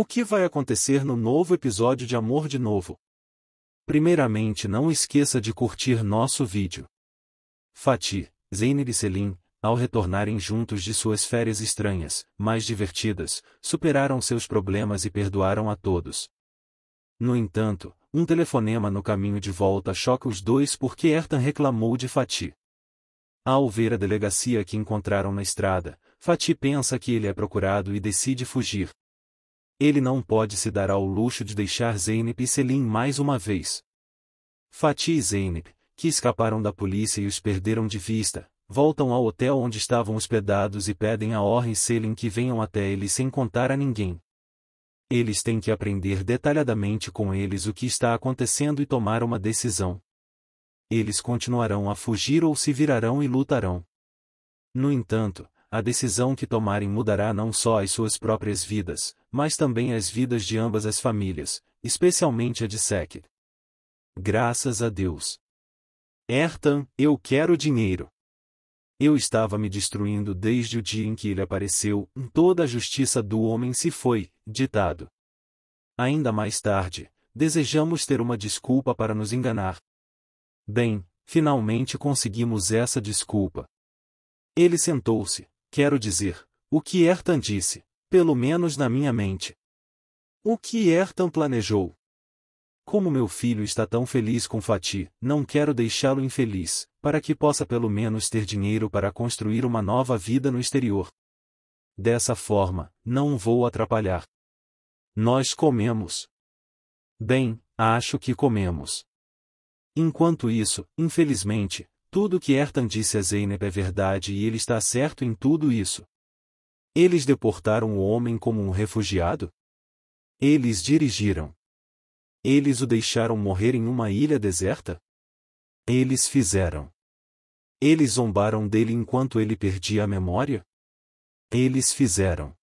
O que vai acontecer no novo episódio de Amor de Novo? Primeiramente não esqueça de curtir nosso vídeo. Fatih, Zainab e Selim, ao retornarem juntos de suas férias estranhas, mais divertidas, superaram seus problemas e perdoaram a todos. No entanto, um telefonema no caminho de volta choca os dois porque Ertan reclamou de Fatih. Ao ver a delegacia que encontraram na estrada, Fatih pensa que ele é procurado e decide fugir. Ele não pode se dar ao luxo de deixar Zeynep e Selim mais uma vez. Fatih e Zeynep, que escaparam da polícia e os perderam de vista, voltam ao hotel onde estavam hospedados e pedem a Orr e Selim que venham até eles sem contar a ninguém. Eles têm que aprender detalhadamente com eles o que está acontecendo e tomar uma decisão. Eles continuarão a fugir ou se virarão e lutarão. No entanto, a decisão que tomarem mudará não só as suas próprias vidas, mas também as vidas de ambas as famílias, especialmente a de Sek. Graças a Deus. Ertan, eu quero dinheiro. Eu estava me destruindo desde o dia em que ele apareceu, toda a justiça do homem se foi, ditado. Ainda mais tarde, desejamos ter uma desculpa para nos enganar. Bem, finalmente conseguimos essa desculpa. Ele sentou-se, Quero dizer, o que Ertan disse, pelo menos na minha mente. O que Ertan planejou? Como meu filho está tão feliz com Fatih, não quero deixá-lo infeliz, para que possa pelo menos ter dinheiro para construir uma nova vida no exterior. Dessa forma, não vou atrapalhar. Nós comemos. Bem, acho que comemos. Enquanto isso, infelizmente, tudo que Ertan disse a Zeynep é verdade e ele está certo em tudo isso. Eles deportaram o homem como um refugiado? Eles dirigiram. Eles o deixaram morrer em uma ilha deserta? Eles fizeram. Eles zombaram dele enquanto ele perdia a memória? Eles fizeram.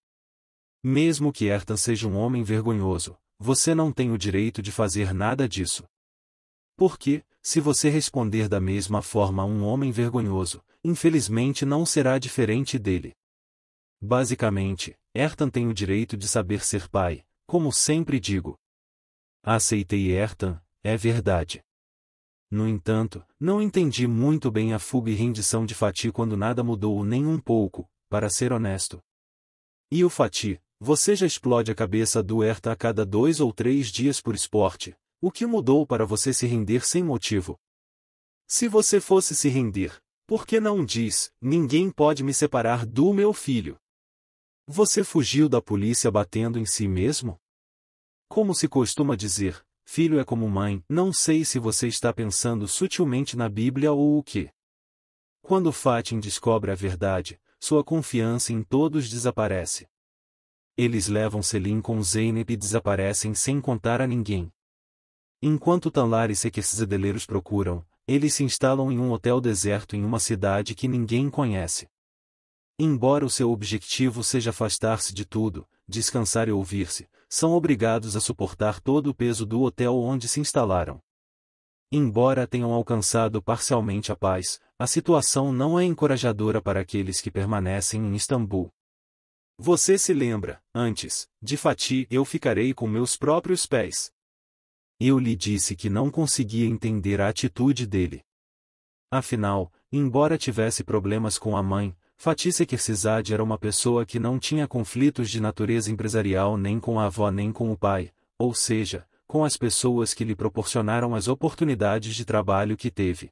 Mesmo que Ertan seja um homem vergonhoso, você não tem o direito de fazer nada disso. Porque, se você responder da mesma forma a um homem vergonhoso, infelizmente não será diferente dele. Basicamente, Ertan tem o direito de saber ser pai, como sempre digo. Aceitei Ertan, é verdade. No entanto, não entendi muito bem a fuga e rendição de Fatih quando nada mudou nem um pouco, para ser honesto. E o Fatih, você já explode a cabeça do Erta a cada dois ou três dias por esporte, o que mudou para você se render sem motivo? Se você fosse se render, por que não diz, ninguém pode me separar do meu filho? Você fugiu da polícia batendo em si mesmo? Como se costuma dizer, filho é como mãe, não sei se você está pensando sutilmente na Bíblia ou o que. Quando Fatim descobre a verdade, sua confiança em todos desaparece. Eles levam Selim com Zeynep e desaparecem sem contar a ninguém. Enquanto Tanlar e Sequercedeleiros procuram, eles se instalam em um hotel deserto em uma cidade que ninguém conhece. Embora o seu objetivo seja afastar-se de tudo, descansar e ouvir-se, são obrigados a suportar todo o peso do hotel onde se instalaram. Embora tenham alcançado parcialmente a paz, a situação não é encorajadora para aqueles que permanecem em Istambul. Você se lembra, antes, de Fatih eu ficarei com meus próprios pés. Eu lhe disse que não conseguia entender a atitude dele. Afinal, embora tivesse problemas com a mãe, Fatih Kersizade era uma pessoa que não tinha conflitos de natureza empresarial nem com a avó nem com o pai, ou seja, com as pessoas que lhe proporcionaram as oportunidades de trabalho que teve.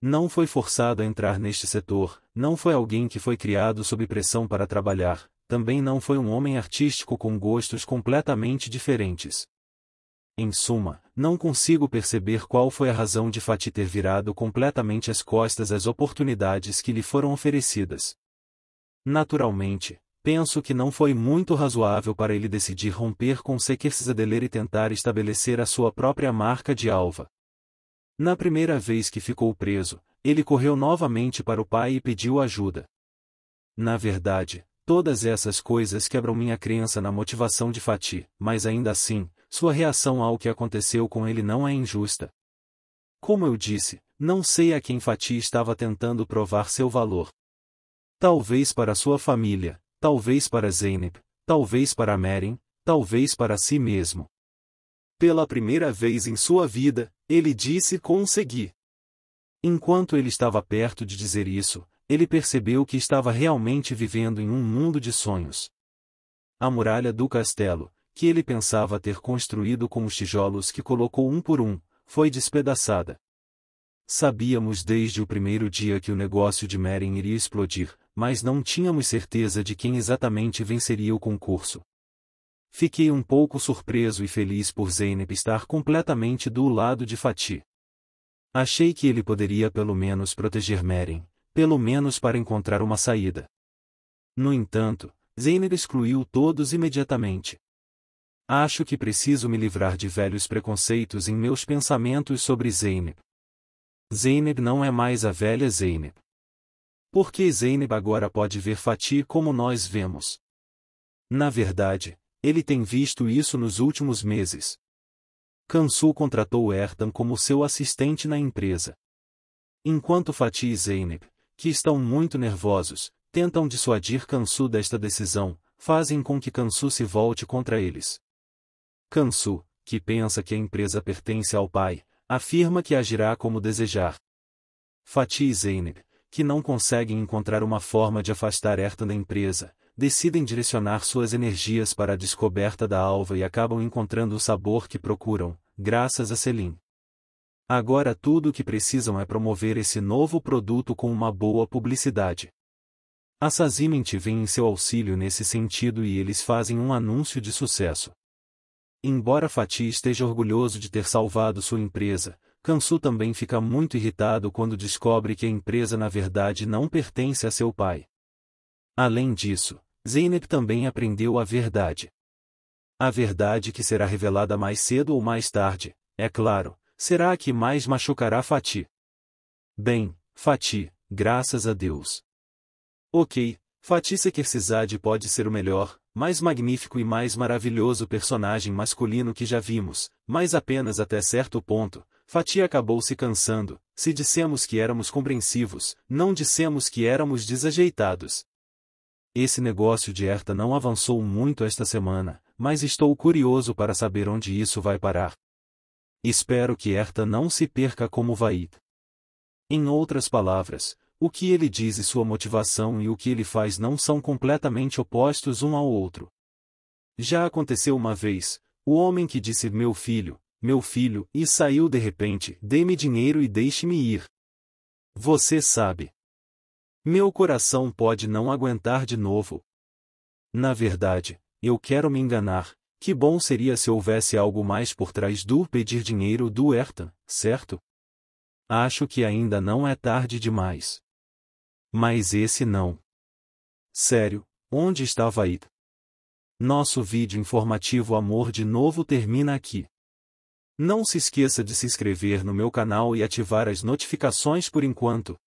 Não foi forçado a entrar neste setor, não foi alguém que foi criado sob pressão para trabalhar, também não foi um homem artístico com gostos completamente diferentes. Em suma, não consigo perceber qual foi a razão de Fatih ter virado completamente as costas às oportunidades que lhe foram oferecidas. Naturalmente, penso que não foi muito razoável para ele decidir romper com Sekercizadeler e tentar estabelecer a sua própria marca de alva. Na primeira vez que ficou preso, ele correu novamente para o pai e pediu ajuda. Na verdade, todas essas coisas quebram minha crença na motivação de Fatih, mas ainda assim, sua reação ao que aconteceu com ele não é injusta. Como eu disse, não sei a quem Fatih estava tentando provar seu valor. Talvez para sua família, talvez para Zeynep, talvez para Merin, talvez para si mesmo. Pela primeira vez em sua vida, ele disse consegui. Enquanto ele estava perto de dizer isso, ele percebeu que estava realmente vivendo em um mundo de sonhos. A muralha do castelo, que ele pensava ter construído com os tijolos que colocou um por um, foi despedaçada. Sabíamos desde o primeiro dia que o negócio de Meren iria explodir, mas não tínhamos certeza de quem exatamente venceria o concurso. Fiquei um pouco surpreso e feliz por Zeynep estar completamente do lado de Fatih. Achei que ele poderia pelo menos proteger Meren, pelo menos para encontrar uma saída. No entanto, Zeynep excluiu todos imediatamente. Acho que preciso me livrar de velhos preconceitos em meus pensamentos sobre Zeynep. Zeynep não é mais a velha Zeynep. Por que Zeynep agora pode ver Fatih como nós vemos? Na verdade, ele tem visto isso nos últimos meses. Kansu contratou Ertan como seu assistente na empresa. Enquanto Fatih e Zeynep, que estão muito nervosos, tentam dissuadir Kansu desta decisão, fazem com que Kansu se volte contra eles. Kansu, que pensa que a empresa pertence ao pai, afirma que agirá como desejar. Fatih e Zeynep, que não conseguem encontrar uma forma de afastar Ertan da empresa, decidem direcionar suas energias para a descoberta da alva e acabam encontrando o sabor que procuram, graças a Selim. Agora tudo o que precisam é promover esse novo produto com uma boa publicidade. A Saziment vem em seu auxílio nesse sentido e eles fazem um anúncio de sucesso. Embora Fatih esteja orgulhoso de ter salvado sua empresa, Kansu também fica muito irritado quando descobre que a empresa na verdade não pertence a seu pai. Além disso, Zeynep também aprendeu a verdade. A verdade que será revelada mais cedo ou mais tarde, é claro, será a que mais machucará Fatih. Bem, Fatih, graças a Deus. Ok, Fatih Sekersizade pode ser o melhor, mais magnífico e mais maravilhoso personagem masculino que já vimos, mas apenas até certo ponto, Fatih acabou se cansando, se dissemos que éramos compreensivos, não dissemos que éramos desajeitados. Esse negócio de Erta não avançou muito esta semana, mas estou curioso para saber onde isso vai parar. Espero que Erta não se perca como Vaid. Em outras palavras, o que ele diz e sua motivação e o que ele faz não são completamente opostos um ao outro. Já aconteceu uma vez, o homem que disse meu filho, meu filho, e saiu de repente, dê-me dinheiro e deixe-me ir. Você sabe. Meu coração pode não aguentar de novo. Na verdade, eu quero me enganar, que bom seria se houvesse algo mais por trás do pedir dinheiro do Ertan, certo? Acho que ainda não é tarde demais. Mas esse não. Sério, onde estava aí? Nosso vídeo informativo Amor de Novo termina aqui. Não se esqueça de se inscrever no meu canal e ativar as notificações por enquanto,